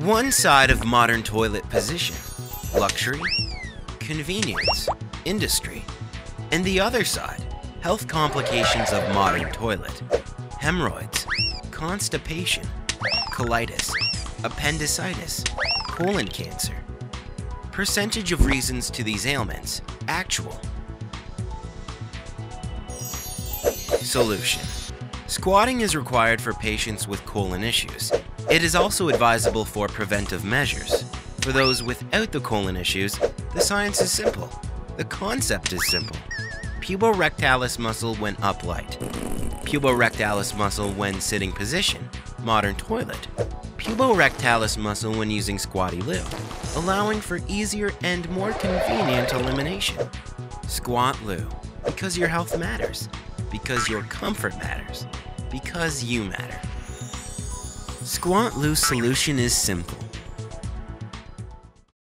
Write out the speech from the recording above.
One side of modern toilet position, luxury, convenience, industry, and the other side, health complications of modern toilet, hemorrhoids, constipation, colitis, appendicitis, colon cancer. Percentage of reasons to these ailments, actual. Solution. Squatting is required for patients with colon issues. It is also advisable for preventive measures. For those without the colon issues, the science is simple. The concept is simple. Puborectalis muscle when upright. Puborectalis muscle when sitting position. Modern toilet. Puborectalis muscle when using squatty loo, allowing for easier and more convenient elimination. Squat loo, because your health matters, because your comfort matters, because you matter. Squat loo solution is simple.